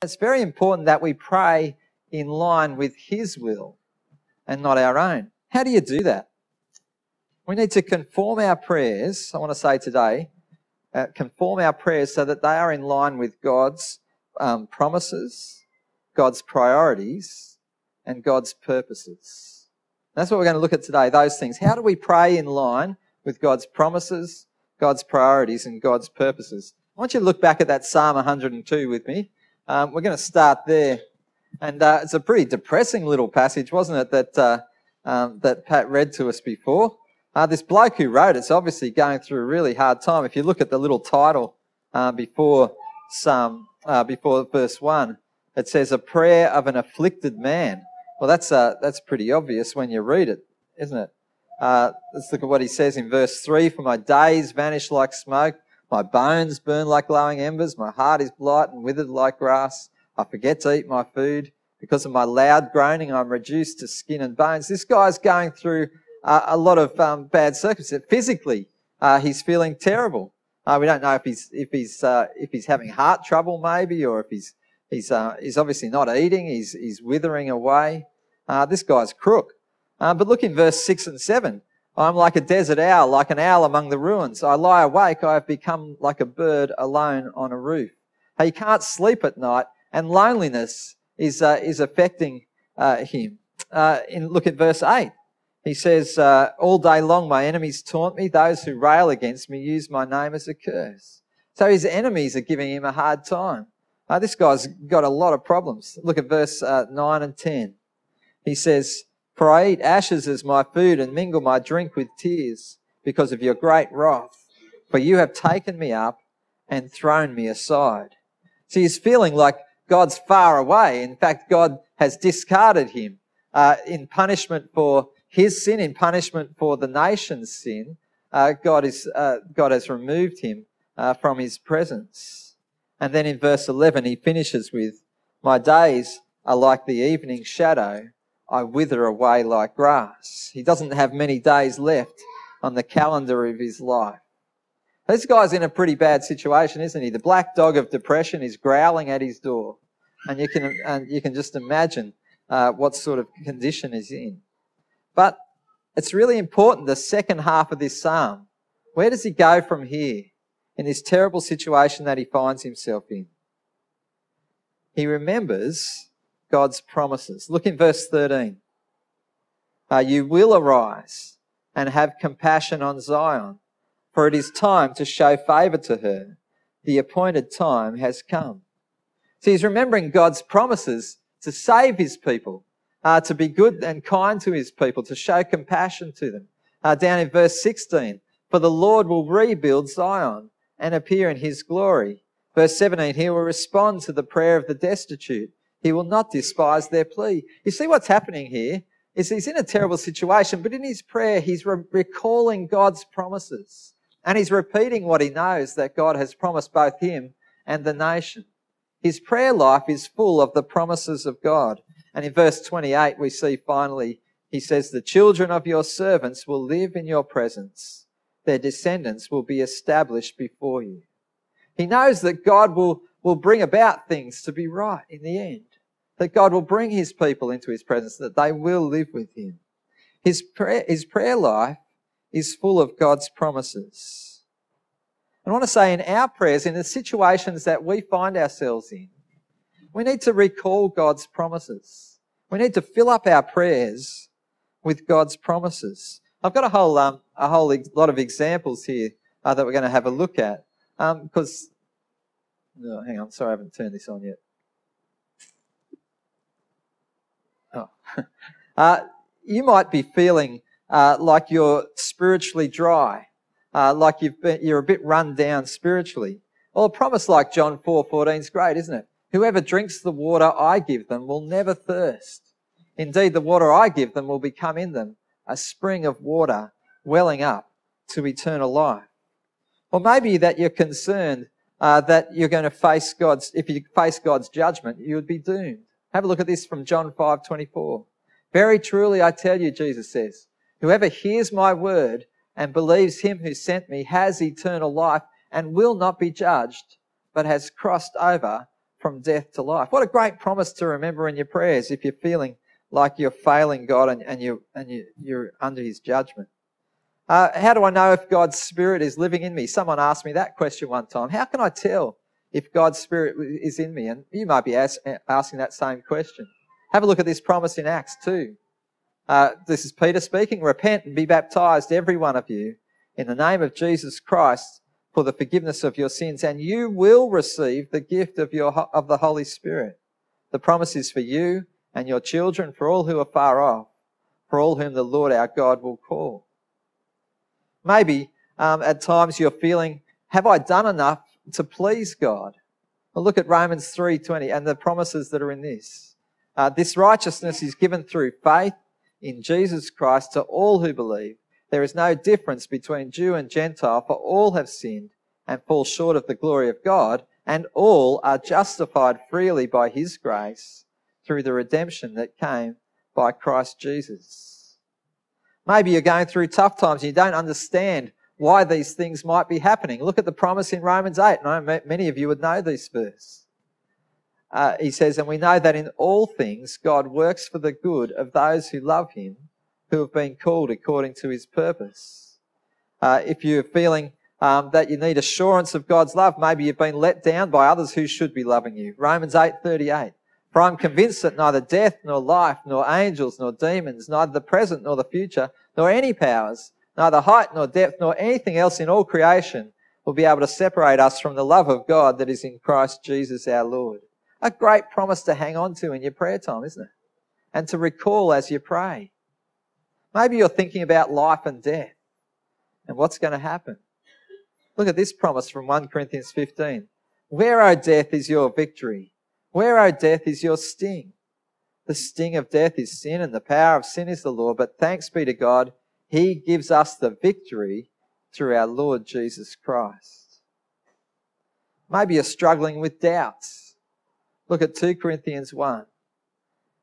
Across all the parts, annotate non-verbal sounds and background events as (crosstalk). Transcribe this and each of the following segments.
It's very important that we pray in line with His will and not our own. How do you do that? We need to conform our prayers, I want to say today, uh, conform our prayers so that they are in line with God's um, promises, God's priorities, and God's purposes. That's what we're going to look at today, those things. How do we pray in line with God's promises, God's priorities, and God's purposes? I want you to look back at that Psalm 102 with me. Um, we're going to start there. And uh, it's a pretty depressing little passage, wasn't it, that, uh, um, that Pat read to us before? Uh, this bloke who wrote it's obviously going through a really hard time. If you look at the little title uh, before some uh, before verse one, it says a prayer of an afflicted man. Well, that's uh, that's pretty obvious when you read it, isn't it? Let's look at what he says in verse three. For my days vanish like smoke, my bones burn like glowing embers, my heart is blight and withered like grass. I forget to eat my food because of my loud groaning. I'm reduced to skin and bones. This guy's going through uh, a lot of um, bad circumstances. Physically, uh, he's feeling terrible. Uh, we don't know if he's if he's uh, if he's having heart trouble, maybe, or if he's he's uh, he's obviously not eating. He's he's withering away. Uh, this guy's crook. but look in verse six and seven. I'm like a desert owl, like an owl among the ruins. I lie awake. I have become like a bird alone on a roof. He can't sleep at night, and loneliness is is affecting him. in look at verse eight. He says, uh, All day long my enemies taunt me. Those who rail against me use my name as a curse. So his enemies are giving him a hard time. Uh, this guy's got a lot of problems. Look at verse uh, 9 and 10. He says, For I eat ashes as my food and mingle my drink with tears because of your great wrath. For you have taken me up and thrown me aside. See, he's feeling like God's far away. In fact, God has discarded him uh, in punishment for his sin in punishment for the nation's sin, uh, God, is, uh, God has removed him uh, from his presence. And then in verse 11, he finishes with, My days are like the evening shadow. I wither away like grass. He doesn't have many days left on the calendar of his life. This guy's in a pretty bad situation, isn't he? The black dog of depression is growling at his door. And you can, and you can just imagine uh, what sort of condition he's in. But it's really important, the second half of this psalm. Where does he go from here in this terrible situation that he finds himself in? He remembers God's promises. Look in verse 13. Uh, you will arise and have compassion on Zion, for it is time to show favour to her. The appointed time has come. See, he's remembering God's promises to save his people uh, to be good and kind to his people, to show compassion to them. Uh, down in verse 16, for the Lord will rebuild Zion and appear in his glory. Verse 17, he will respond to the prayer of the destitute. He will not despise their plea. You see what's happening here is he's in a terrible situation, but in his prayer, he's re- recalling God's promises. And he's repeating what he knows that God has promised both him and the nation. His prayer life is full of the promises of God. And in verse 28, we see finally, he says, The children of your servants will live in your presence. Their descendants will be established before you. He knows that God will, will bring about things to be right in the end. That God will bring his people into his presence, that they will live with him. His prayer, his prayer life is full of God's promises. And I want to say in our prayers, in the situations that we find ourselves in, we need to recall God's promises. We need to fill up our prayers with God's promises. I've got a whole, um, a whole lot of examples here uh, that we're going to have a look at. Um, because, oh, hang on, sorry, I haven't turned this on yet. (laughs) Uh, you might be feeling uh, like you're spiritually dry, uh, like you've been, you're a bit run down spiritually. Well, a promise like John 4:14 is great, isn't it? Whoever drinks the water I give them will never thirst. Indeed, the water I give them will become in them a spring of water welling up to eternal life. Or maybe that you're concerned uh, that you're going to face God's, if you face God's judgment, you would be doomed. Have a look at this from John 5 24. Very truly I tell you, Jesus says, whoever hears my word and believes him who sent me has eternal life and will not be judged, but has crossed over from death to life. What a great promise to remember in your prayers if you're feeling like you're failing God and, and, you, and you, you're under his judgment. Uh, how do I know if God's Spirit is living in me? Someone asked me that question one time. How can I tell if God's Spirit is in me? And you might be ask, asking that same question. Have a look at this promise in Acts 2. Uh, this is Peter speaking. Repent and be baptized, every one of you, in the name of Jesus Christ for the forgiveness of your sins, and you will receive the gift of, your, of the Holy Spirit. The promise is for you and your children, for all who are far off, for all whom the Lord our God will call. Maybe um, at times you're feeling, have I done enough to please God? Well, look at Romans 3.20 and the promises that are in this. Uh, this righteousness is given through faith in Jesus Christ to all who believe. There is no difference between Jew and Gentile, for all have sinned and fall short of the glory of God, and all are justified freely by his grace through the redemption that came by Christ Jesus. Maybe you're going through tough times and you don't understand why these things might be happening. Look at the promise in Romans 8. I know many of you would know this verse. Uh, he says, And we know that in all things God works for the good of those who love him, who have been called according to his purpose. Uh, if you're feeling um, that you need assurance of God's love, maybe you've been let down by others who should be loving you. Romans 8:38. For I'm convinced that neither death nor life, nor angels nor demons, neither the present nor the future, nor any powers, neither height nor depth, nor anything else in all creation will be able to separate us from the love of God that is in Christ Jesus our Lord. A great promise to hang on to in your prayer time, isn't it? And to recall as you pray. Maybe you're thinking about life and death and what's going to happen. Look at this promise from 1 Corinthians 15. Where, O death, is your victory? Where, O death, is your sting? The sting of death is sin, and the power of sin is the law. But thanks be to God, He gives us the victory through our Lord Jesus Christ. Maybe you're struggling with doubts. Look at 2 Corinthians 1.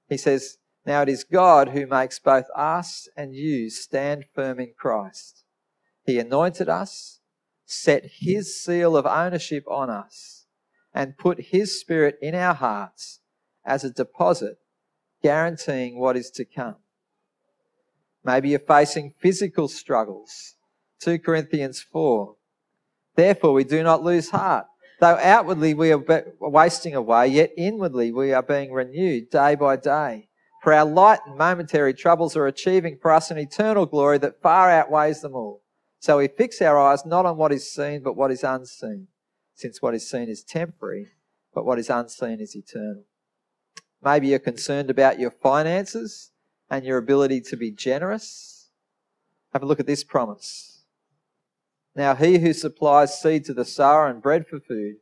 He says, Now it is God who makes both us and you stand firm in Christ. He anointed us, set his seal of ownership on us, and put his spirit in our hearts as a deposit, guaranteeing what is to come. Maybe you're facing physical struggles. 2 Corinthians 4. Therefore, we do not lose heart. Though outwardly we are wasting away, yet inwardly we are being renewed day by day. For our light and momentary troubles are achieving for us an eternal glory that far outweighs them all. So we fix our eyes not on what is seen, but what is unseen, since what is seen is temporary, but what is unseen is eternal. Maybe you're concerned about your finances and your ability to be generous. Have a look at this promise. Now he who supplies seed to the sower and bread for food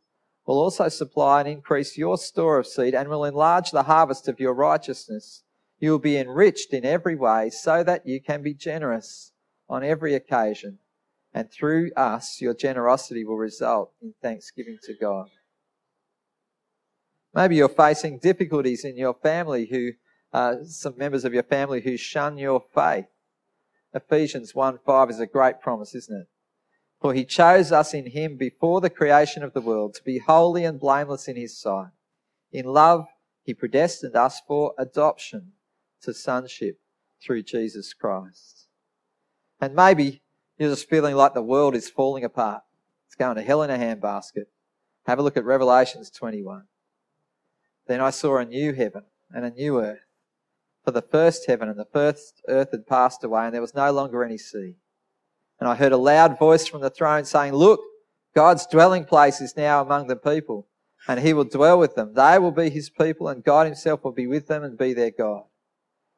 will also supply and increase your store of seed and will enlarge the harvest of your righteousness. You will be enriched in every way so that you can be generous on every occasion. And through us, your generosity will result in thanksgiving to God. Maybe you're facing difficulties in your family who, uh, some members of your family who shun your faith. Ephesians 1 5 is a great promise, isn't it? For he chose us in him before the creation of the world to be holy and blameless in his sight. In love, he predestined us for adoption to sonship through Jesus Christ. And maybe you're just feeling like the world is falling apart. It's going to hell in a handbasket. Have a look at Revelations 21. Then I saw a new heaven and a new earth. For the first heaven and the first earth had passed away, and there was no longer any sea. And I heard a loud voice from the throne saying, Look, God's dwelling place is now among the people, and he will dwell with them. They will be his people, and God himself will be with them and be their God.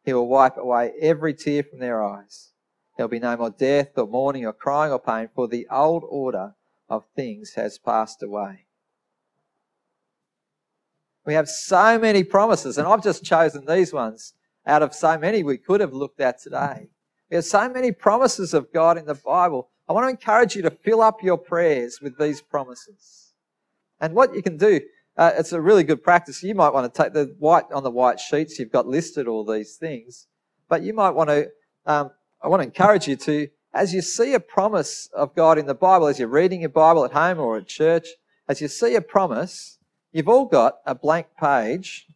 He will wipe away every tear from their eyes. There'll be no more death or mourning or crying or pain, for the old order of things has passed away. We have so many promises, and I've just chosen these ones out of so many we could have looked at today. There's so many promises of God in the Bible. I want to encourage you to fill up your prayers with these promises. And what you can do, uh, it's a really good practice. You might want to take the white on the white sheets. You've got listed all these things, but you might want to. Um, I want to encourage you to, as you see a promise of God in the Bible, as you're reading your Bible at home or at church, as you see a promise, you've all got a blank page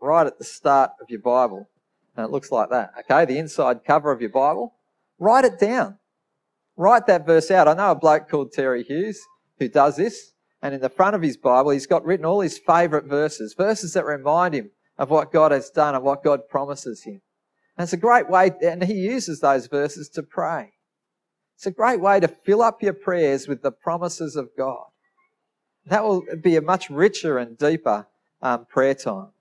right at the start of your Bible. And it looks like that. Okay, the inside cover of your Bible. Write it down. Write that verse out. I know a bloke called Terry Hughes who does this. And in the front of his Bible, he's got written all his favourite verses, verses that remind him of what God has done and what God promises him. And it's a great way, and he uses those verses to pray. It's a great way to fill up your prayers with the promises of God. That will be a much richer and deeper um, prayer time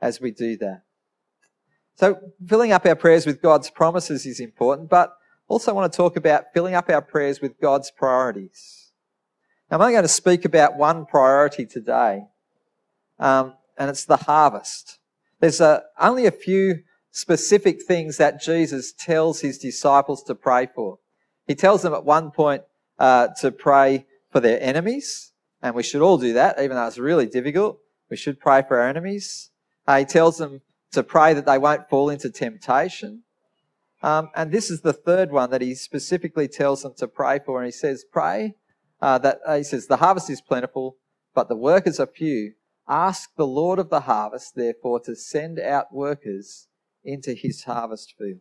as we do that. So filling up our prayers with God's promises is important, but also want to talk about filling up our prayers with God's priorities. Now, I'm only going to speak about one priority today, um, and it's the harvest. There's a, only a few specific things that Jesus tells his disciples to pray for. He tells them at one point uh, to pray for their enemies, and we should all do that, even though it's really difficult. We should pray for our enemies. Uh, he tells them to pray that they won't fall into temptation. Um, and this is the third one that he specifically tells them to pray for. And he says, Pray uh, that, uh, he says, the harvest is plentiful, but the workers are few. Ask the Lord of the harvest, therefore, to send out workers into his harvest field.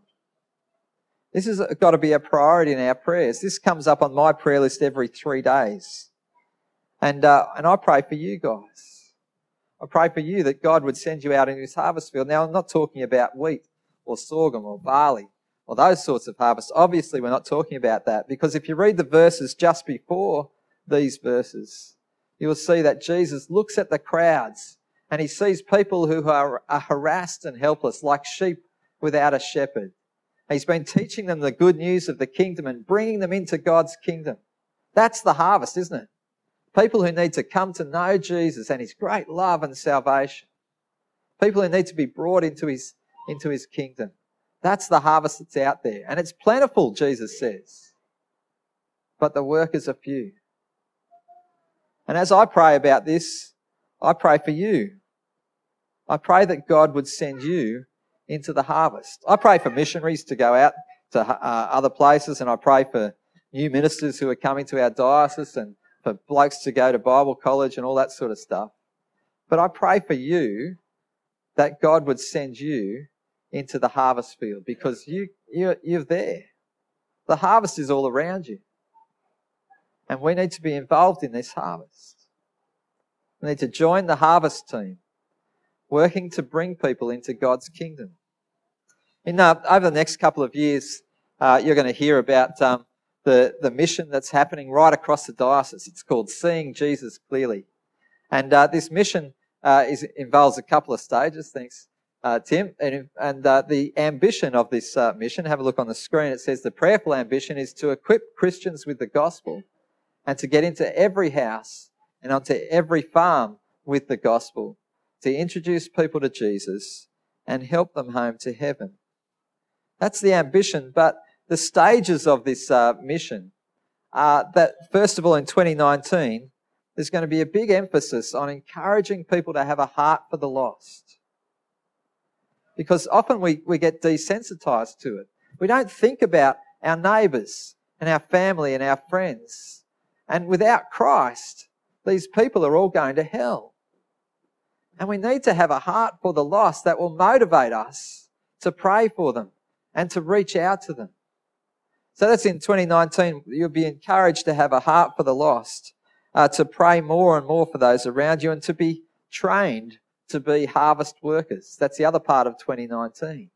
This has got to be a priority in our prayers. This comes up on my prayer list every three days. And, uh, and I pray for you guys. I pray for you that God would send you out in his harvest field. Now, I'm not talking about wheat or sorghum or barley or those sorts of harvests. Obviously, we're not talking about that because if you read the verses just before these verses, you will see that Jesus looks at the crowds and he sees people who are, are harassed and helpless like sheep without a shepherd. He's been teaching them the good news of the kingdom and bringing them into God's kingdom. That's the harvest, isn't it? People who need to come to know Jesus and his great love and salvation. People who need to be brought into his, into his kingdom. That's the harvest that's out there. And it's plentiful, Jesus says. But the workers are few. And as I pray about this, I pray for you. I pray that God would send you into the harvest. I pray for missionaries to go out to uh, other places, and I pray for new ministers who are coming to our diocese and for blokes to go to Bible college and all that sort of stuff. But I pray for you that God would send you into the harvest field because you, you're, you're there. The harvest is all around you. And we need to be involved in this harvest. We need to join the harvest team, working to bring people into God's kingdom. In, uh, over the next couple of years, uh, you're going to hear about um, the, the mission that's happening right across the diocese. It's called Seeing Jesus Clearly. And uh, this mission uh, is, involves a couple of stages. Thanks uh, Tim. And, and uh, the ambition of this uh, mission, have a look on the screen. It says the prayerful ambition is to equip Christians with the gospel and to get into every house and onto every farm with the gospel, to introduce people to Jesus and help them home to heaven. That's the ambition, but the stages of this uh, mission are that, first of all, in 2019, there's going to be a big emphasis on encouraging people to have a heart for the lost because often we, we get desensitized to it. We don't think about our neighbours and our family and our friends. And without Christ, these people are all going to hell. And we need to have a heart for the lost that will motivate us to pray for them and to reach out to them. So that's in 2019. You'll be encouraged to have a heart for the lost, uh, to pray more and more for those around you and to be trained to be harvest workers. That's the other part of 2019.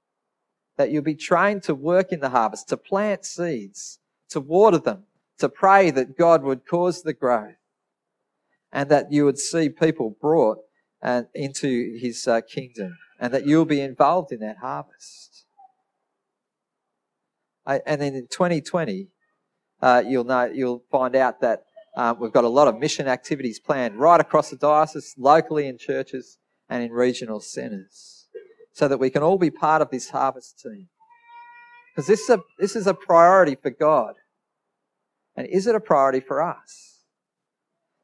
That you'll be trained to work in the harvest, to plant seeds, to water them, to pray that God would cause the growth, and that you would see people brought uh, into his uh, kingdom, and that you'll be involved in that harvest. And then in 2020, uh, you'll know, you'll find out that uh, we've got a lot of mission activities planned right across the diocese, locally in churches, and in regional centres so that we can all be part of this harvest team. Because this is a, this is a priority for God. And is it a priority for us?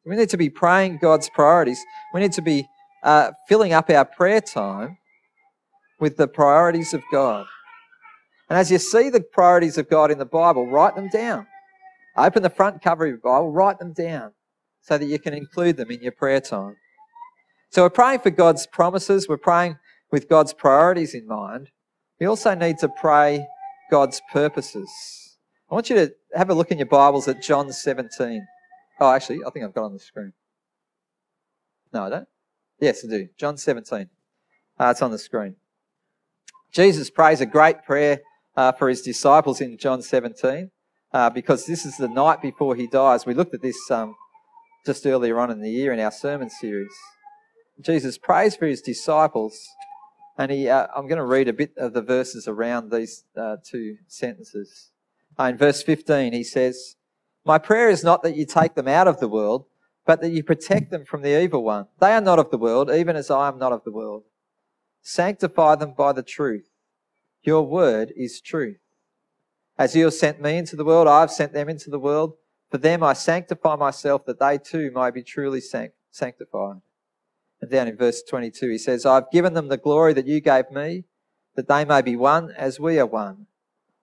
We need to be praying God's priorities. We need to be uh, filling up our prayer time with the priorities of God. And as you see the priorities of God in the Bible, write them down. Open the front cover of your Bible, write them down so that you can include them in your prayer time. So we're praying for God's promises, we're praying with God's priorities in mind. We also need to pray God's purposes. I want you to have a look in your Bibles at John 17. Oh, actually, I think I've got on the screen. No, I don't. Yes, I do. John 17. Uh, it's on the screen. Jesus prays a great prayer uh, for his disciples in John 17 uh, because this is the night before he dies. We looked at this um, just earlier on in the year in our sermon series. Jesus prays for his disciples, and he, uh, I'm going to read a bit of the verses around these uh, two sentences. Uh, in verse 15, he says, My prayer is not that you take them out of the world, but that you protect them from the evil one. They are not of the world, even as I am not of the world. Sanctify them by the truth. Your word is truth. As you have sent me into the world, I have sent them into the world. For them I sanctify myself, that they too might be truly sanctified. And down in verse 22, he says, I've given them the glory that you gave me, that they may be one as we are one.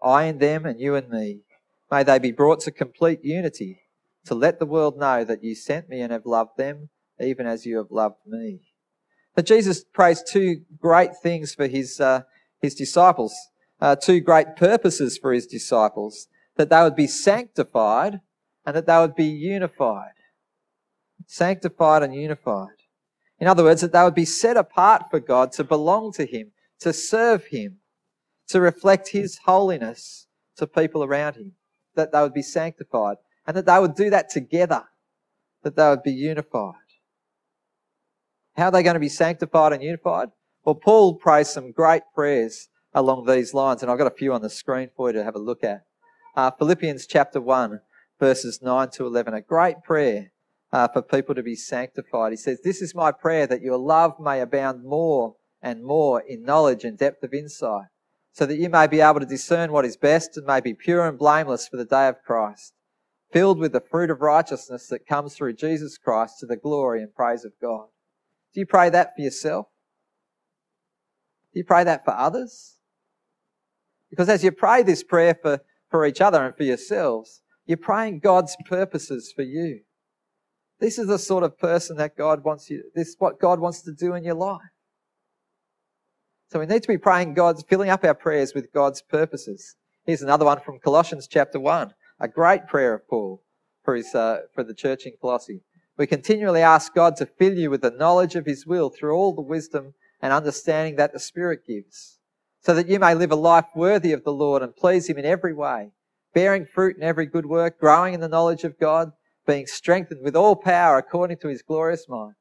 I and them, and you and me. May they be brought to complete unity, to let the world know that you sent me and have loved them, even as you have loved me. But Jesus prays two great things for his, uh, his disciples, uh, two great purposes for his disciples that they would be sanctified and that they would be unified. Sanctified and unified. In other words, that they would be set apart for God to belong to Him, to serve Him, to reflect His holiness to people around Him, that they would be sanctified, and that they would do that together, that they would be unified. How are they going to be sanctified and unified? Well, Paul prays some great prayers along these lines, and I've got a few on the screen for you to have a look at. Uh, Philippians chapter 1, verses 9 to 11, a great prayer uh, for people to be sanctified. He says, This is my prayer that your love may abound more and more in knowledge and depth of insight, so that you may be able to discern what is best and may be pure and blameless for the day of Christ, filled with the fruit of righteousness that comes through Jesus Christ to the glory and praise of God. Do you pray that for yourself? Do you pray that for others? Because as you pray this prayer for, for each other and for yourselves, you're praying God's purposes for you. This is the sort of person that God wants you, this is what God wants to do in your life. So we need to be praying God's, filling up our prayers with God's purposes. Here's another one from Colossians chapter 1, a great prayer of Paul for, his, uh, for the church in Colossae. We continually ask God to fill you with the knowledge of His will through all the wisdom and understanding that the Spirit gives, so that you may live a life worthy of the Lord and please Him in every way, bearing fruit in every good work, growing in the knowledge of God, being strengthened with all power according to his glorious mind,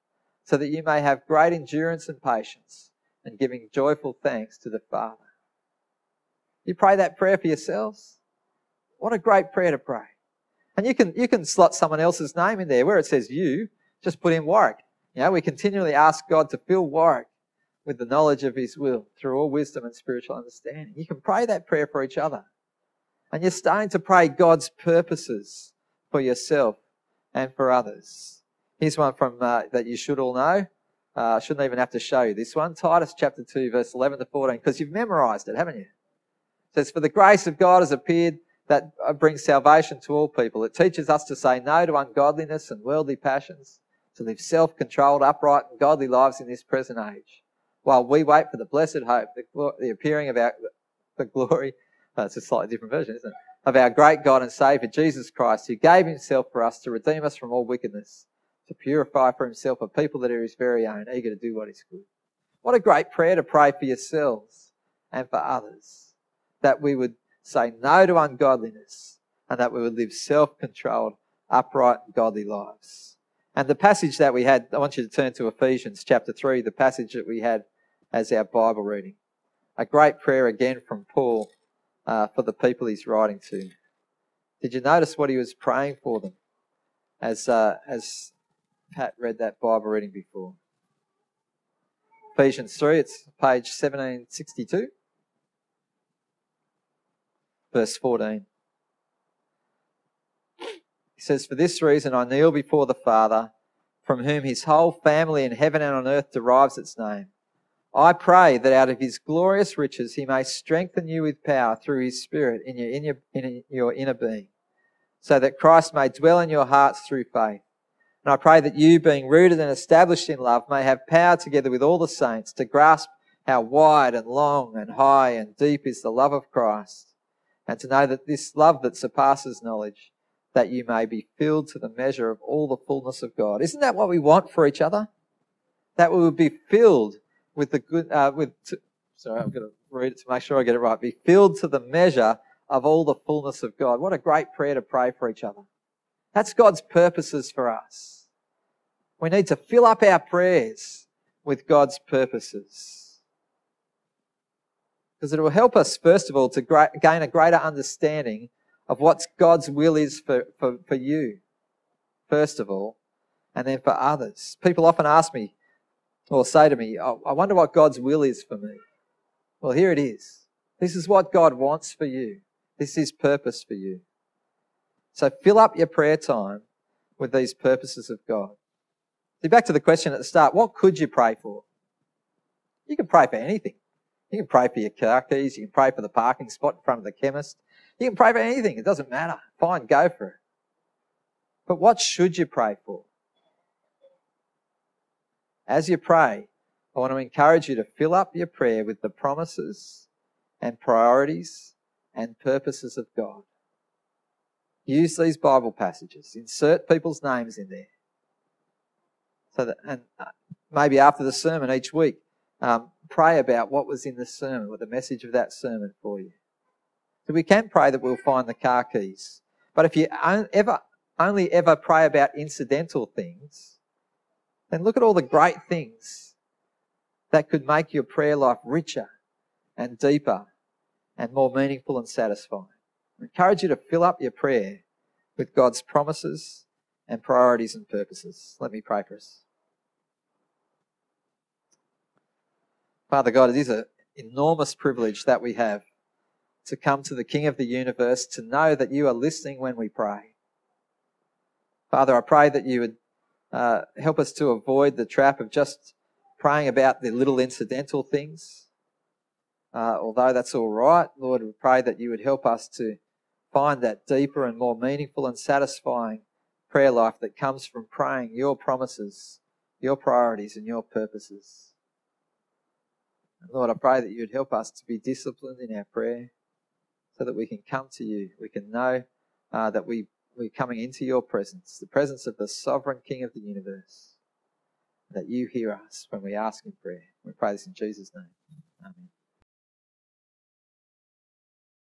so that you may have great endurance and patience, and giving joyful thanks to the Father. You pray that prayer for yourselves? What a great prayer to pray. And you can, you can slot someone else's name in there. Where it says you, just put in Warwick. You know, we continually ask God to fill Warwick with the knowledge of his will through all wisdom and spiritual understanding. You can pray that prayer for each other. And you're starting to pray God's purposes for yourself and for others. Here's one from uh, that you should all know. Uh, I shouldn't even have to show you this one. Titus chapter 2, verse 11 to 14, because you've memorized it, haven't you? It says, For the grace of God has appeared that uh, brings salvation to all people. It teaches us to say no to ungodliness and worldly passions, to live self controlled, upright, and godly lives in this present age, while we wait for the blessed hope, the, the appearing of our, the glory. (laughs) Uh, it's a slightly different version, isn't it? of our great God and Saviour, Jesus Christ, who gave himself for us to redeem us from all wickedness, to purify for himself a people that are his very own, eager to do what is good. What a great prayer to pray for yourselves and for others, that we would say no to ungodliness and that we would live self-controlled, upright, and godly lives. And the passage that we had, I want you to turn to Ephesians chapter 3, the passage that we had as our Bible reading. A great prayer again from Paul uh, for the people he's writing to. Did you notice what he was praying for them as, uh, as Pat read that Bible reading before? Ephesians 3, it's page 1762, verse 14. He says, For this reason I kneel before the Father, from whom his whole family in heaven and on earth derives its name. I pray that out of his glorious riches he may strengthen you with power through his Spirit in your, in your, in your inner being, so that Christ may dwell in your hearts through faith, And I pray that you, being rooted and established in love, may have power together with all the saints to grasp how wide and long and high and deep is the love of Christ, and to know that this love that surpasses knowledge, that you may be filled to the measure of all the fullness of God. Isn't that what we want for each other? That we would be filled with the good, uh, with, to, sorry, I'm going to read it to make sure I get it right. Be filled to the measure of all the fullness of God. What a great prayer to pray for each other. That's God's purposes for us. We need to fill up our prayers with God's purposes. Because it will help us, first of all, to gain a greater understanding of what God's will is for, for, for you, first of all, and then for others. People often ask me, or say to me, oh, I wonder what God's will is for me. Well, here it is. This is what God wants for you. This is purpose for you. So fill up your prayer time with these purposes of God. See, back to the question at the start, what could you pray for? You can pray for anything. You can pray for your car keys. You can pray for the parking spot in front of the chemist. You can pray for anything. It doesn't matter. Fine, go for it. But what should you pray for? As you pray, I want to encourage you to fill up your prayer with the promises and priorities and purposes of God. Use these Bible passages. Insert people's names in there. So that, and uh, maybe after the sermon each week, um, pray about what was in the sermon, what the message of that sermon for you. So we can pray that we'll find the car keys. But if you ever, only ever pray about incidental things, then look at all the great things that could make your prayer life richer and deeper and more meaningful and satisfying. I encourage you to fill up your prayer with God's promises and priorities and purposes. Let me pray for us. Father God, it is an enormous privilege that we have to come to the King of the universe, to know that you are listening when we pray. Father, I pray that you would uh, help us to avoid the trap of just praying about the little incidental things. Uh, although that's all right, Lord, we pray that you would help us to find that deeper and more meaningful and satisfying prayer life that comes from praying your promises, your priorities, and your purposes. And Lord, I pray that you would help us to be disciplined in our prayer so that we can come to you. We can know uh, that we, we're coming into your presence, the presence of the sovereign King of the universe, that you hear us when we ask in prayer. We pray this in Jesus' name. Amen.